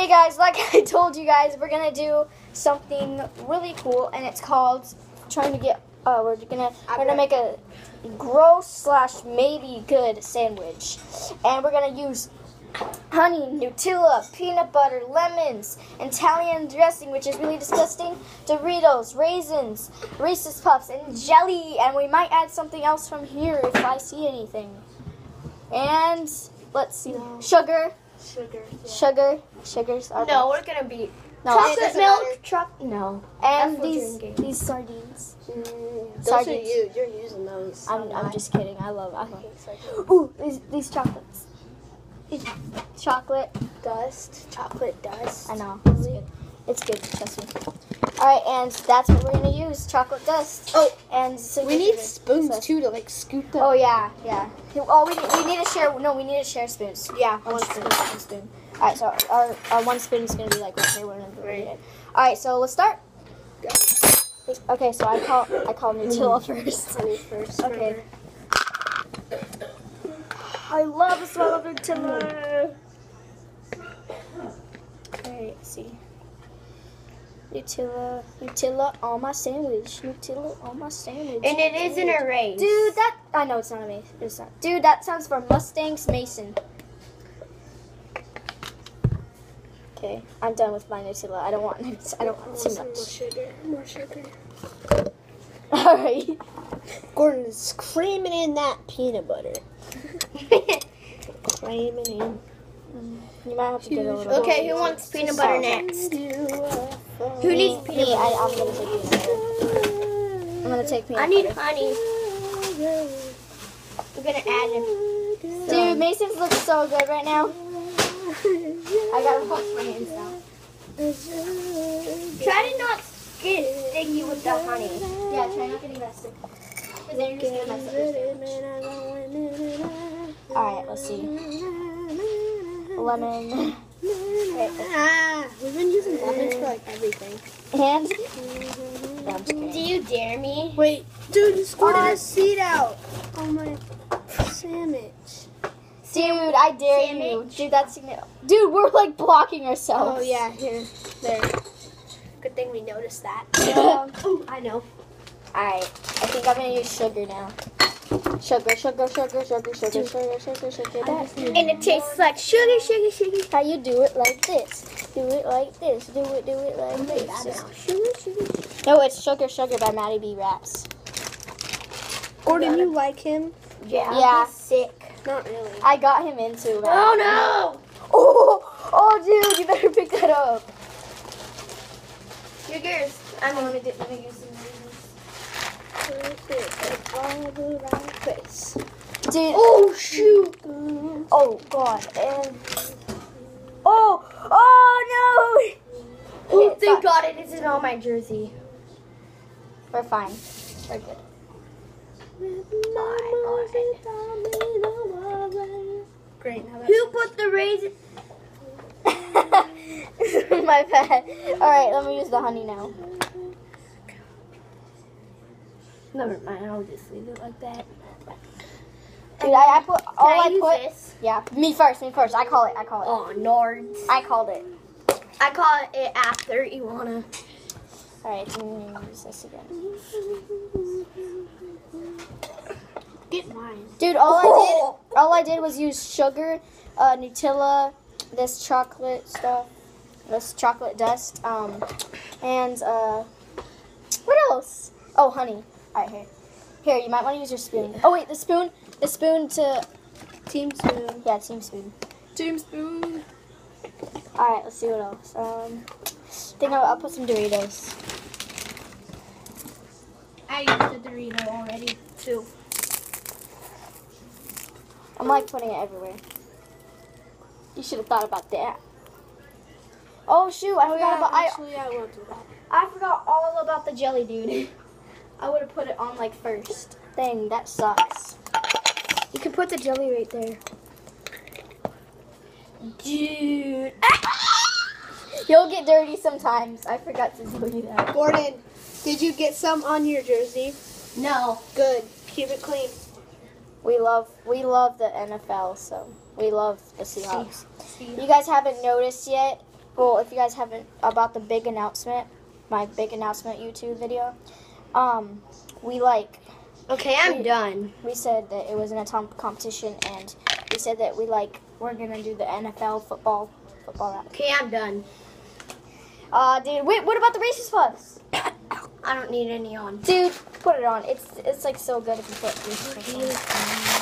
Hey guys, like I told you guys, we're gonna do something really cool, and it's called trying to get. Uh, we're gonna we're gonna make a gross slash maybe good sandwich, and we're gonna use honey, Nutella, peanut butter, lemons, Italian dressing, which is really disgusting, Doritos, raisins, Reese's Puffs, and jelly. And we might add something else from here if I see anything. And let's see, sugar, Sugar. sugar, sugars. Are No, we're gonna be no, chocolate it doesn't milk. matter. Choc- no. And these drinking. these sardines. Mm, those are Sardines. you. You're using those. I'm, I'm just kidding. I love I love. Sardines. Ooh, these these chocolates. Chocolate. dust. Chocolate dust. I know. It's good. It's good. Trust me. All right, and that's what we're gonna use: chocolate dust. Oh, and so we need spoons too to like scoop them. Oh yeah, yeah. Oh, we need, we need to share. No, we need to share spoons. yeah, One one spoon. spoon. One spoon. All right, so our, our one spoon is gonna be like right here. We're gonna it. All right, so let's start. Okay, so I call I call Nutella first. First. Okay. I love the smell of Nutella. Alright, let's see. Nutella, Nutella on my sandwich. Nutella on my sandwich. And it is an erase. Dude, that I know it's not a Mason. It's not. Dude, that sounds for Mustangs Mason. Okay, I'm done with my Nutella. I don't want. I don't want too much. More much. sugar. More sugar. All right. Gordon is creaming in that peanut butter. creaming in. You might have to get a little. Okay, who wants peanut butter next? Who needs peanut butter? I, I'm gonna take peanut butter. I'm gonna take peanut I need butter. honey. We're gonna add it. Dude, Mason's looks so good right now. I gotta wash my hands now. Try to not get sticky with the honey. Yeah, try not getting that stick. Cause then you're just gonna mess up. Alright, let's see. Lemon. Ah, we've been using lemons for like everything. And? Yeah, I'm. Do you dare me? Wait, dude, you squirted Uh, a seed out on my sandwich. Dude, I dare you. Dude, that's Dude, we're like blocking ourselves. Oh yeah, here, there. Good thing we noticed that. Um, Oh, I know. Alright, I think I'm gonna use sugar now. Sugar, sugar, sugar, sugar, sugar, sugar, sugar, sugar, that. And it tastes like sugar, sugar, sugar. How you do it like this? Do it like this. Do it, do it like this. Sugar, sugar. No, it's Sugar Sugar by Maddie B. Raps. Gordon, you like him? Yeah. Yeah. He's sick. Not really. I got him into that. Oh no! Oh, oh, dude, you better pick that up. Sugars. I'm gonna let me use Dude. Oh shoot! Oh God. And oh, oh no. Oh, thank. God it isn't on my jersey. We're fine. We're good. Great. Now Who put the raisin? My bad. All right, let me use the honey now. Never mind. I'll just leave it like that. Dude, I, I put all I, I, put. this? Yeah, me first. Me first. I call it. I call it. Oh, Nords. I called it. I call it after Ioana. All right, let me use this again. Get mine. Dude, all I did, all I did was use sugar, uh, Nutella, this chocolate stuff, this chocolate dust, um, and uh, what else? Oh, honey. All right, here, here. You might want to use your spoon. Oh wait, the spoon, the spoon to team spoon. yeah, team spoon. Team spoon. All right, let's see what else. Um, I think I'll, I'll put some Doritos. I used the Dorito already too. I'm like putting it everywhere. You should have thought about that. Oh shoot! I forgot about I. actually, I won't do that. I forgot all about the jelly, dude. I would have put it on like first. Thing that sucks. You can put the jelly right there. Dude. You'll get dirty sometimes. I forgot to tell you that. Gordon, did you get some on your jersey? No. Good. Keep it clean. We love we love the NFL, so we love the Seahawks. You guys haven't noticed yet. well, if you guys haven't about the big announcement, my big announcement YouTube video, um, we like Okay, I'm done. we said that it was an atomic competition, and we said that we like we're gonna do the NFL football football app. Okay, I'm done. Uh, dude, wait, what about the Reese's Puffs? I don't need any on. Dude, put it on. It's it's like so good if you put Reese's Puffs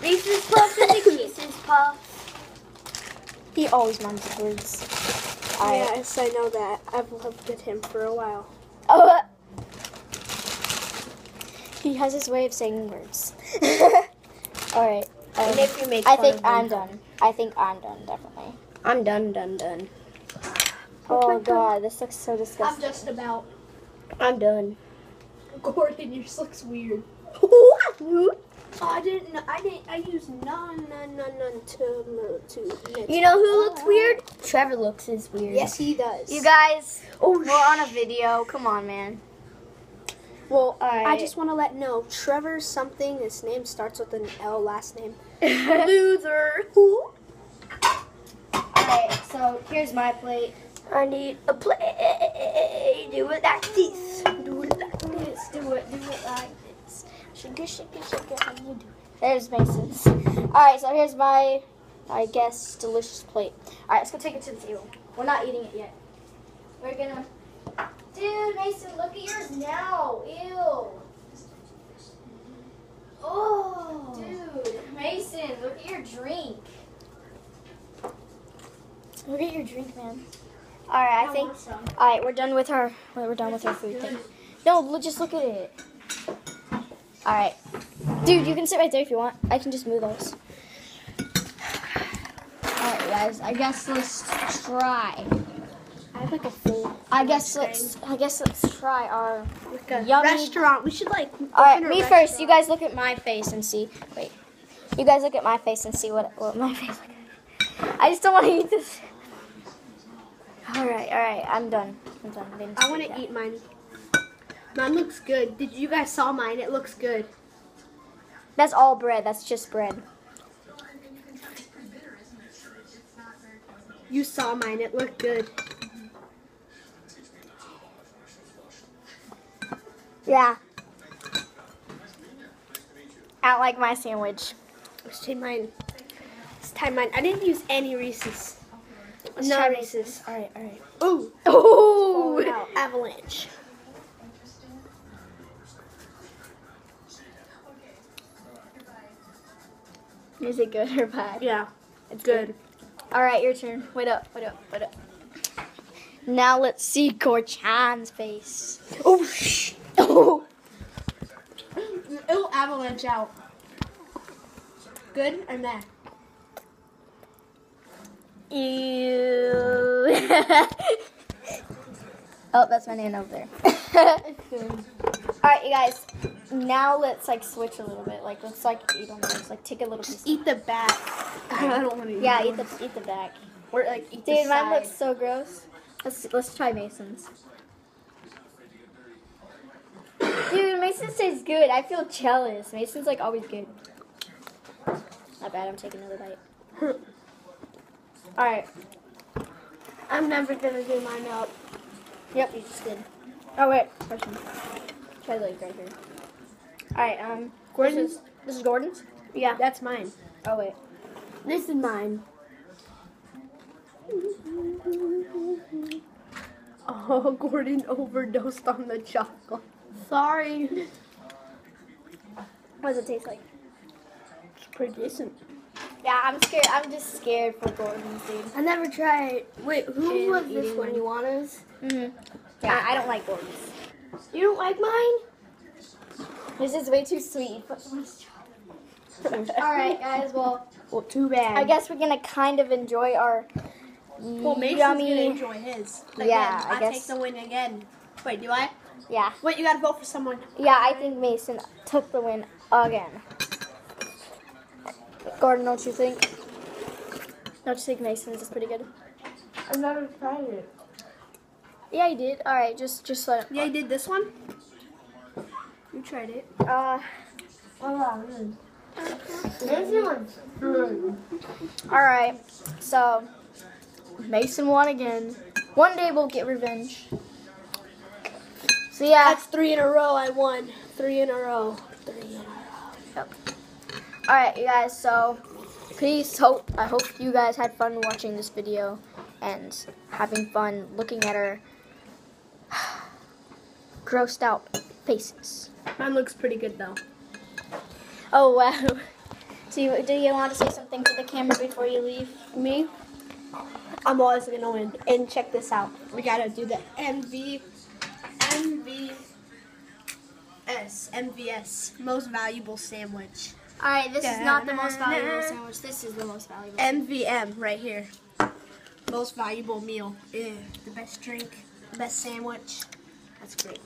on. Reese's Puffs and the Reese's Puffs. He always mumbles words. Yes, I know that. I've lived with him for a while. Oh. He has his way of saying words. All right. um, And if you make I think. I'm done. I think I'm done, definitely. I'm done, done, done. Oh god, this looks so disgusting. I'm just about. I'm done. Gordon, yours looks weird. I didn't. Know. I didn't. I used none, none, none, none to to. You know who looks weird? Trevor looks is weird. Yes, he does. You guys, Oh, we're on a video. Come on, man. Well, I Alright. just want to let know Trevor something. His name starts with an L. Last name. loser. Alright, so here's my plate. I need a play. Do it like this. Do it like this. Do it, do it like this. Shake it, shake it, shake it, how you do it. There's Mason's. Alright, so here's my, I guess, delicious plate. Alright, let's go take it to the table. We're not eating it yet. We're gonna. Dude, Mason, look at yours now. Ew. Oh. Dude, Mason, look at your drink. Look at your drink, man. Alright, I think. Alright, we're done with our. We're done with our food thing. No, just look at it. Alright. Dude, you can sit right there if you want. I can just move those. Alright, guys. I guess let's try. I have like a full I guess let's. I guess let's try our. like Yummy. restaurant. We should like. Alright, open a me first. You guys look at my face and see. Wait. You guys look at my face and see what what my face looks like. I just don't want to eat this. Alright, alright. I'm done. I'm done. didn't I want to eat mine. Mine looks good. Did you guys saw mine? It looks good. That's all bread. That's just bread. You saw mine. It looked good. Yeah. I like my sandwich. Let's try mine. Let's try mine. I didn't use any Reese's. Let's No try Reese's. All right, all right. Ooh. Oh, Oh. Avalanche. Is it good or bad? Yeah. It's good. All right, your turn. Wait up, wait up, wait up. Now let's see Gorchan's face. Oh, shh. Oh. It'll avalanche out. Good or meh? Ew. oh, that's my name over there. All right, you guys. Now let's like switch a little bit. Like let's like eat on those. Like take a little piece. Eat the back. I don't want to eat. Yeah, the eat the eat the back. Or like eat the Dude, mine side. looks so gross. Let's let's try Mason's. Dude, Tastes good. I feel jealous. Mason's like always good. Not bad. I'm taking another bite. All right. I'm never gonna do mine up. Yep, you just did. Oh wait, one. Try the right here. All right. Um, Gordon's? This is, this is Gordon's. Yeah, that's mine. Oh wait. This is mine. Oh, Gordon overdosed on the chocolate. Sorry. What does it taste like? It's pretty decent. Yeah, I'm scared. I'm just scared for Gordon's, dude. I never tried. Wait, who And was this one? one. You want us? Mhm. Yeah, I don't like Gordon's. You don't like mine? This is way too sweet. Put so much chocolate. All right, guys. Well, Well, too bad. I guess we're gonna kind of enjoy our Well, Mason's yummy. gonna enjoy his. Again, Yeah, I I guess- take the win again. Wait, do I? Yeah, Wait, you gotta vote for someone. yeah. I think Mason took the win again. Gordon, don't you think? Don't you think Mason's is pretty good? I've never tried it. Yeah, he did. All right, just just let. Yeah, I did this one. You tried it. Uh, Oh, This one's good. all right. So Mason won again. One day we'll get revenge. So yeah. That's three in a row. I won. Three in a row. Three in a row. All right, you guys. So peace. Hope I hope you guys had fun watching this video and having fun looking at our grossed out faces. Mine looks pretty good though. Oh wow. So you, do you want to say something to the camera before you leave? Me, I'm always gonna win. And check this out. We gotta do the MV, MVS, MVS, most valuable sandwich. All right, this is not the most valuable sandwich. This is the most valuable. MVM right here. Most valuable meal. Yeah. The best drink, the best sandwich. That's great.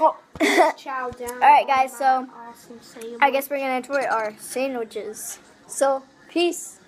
Oh. Chow down. All right, guys. So Awesome. I guess we're gonna enjoy our sandwiches. So peace.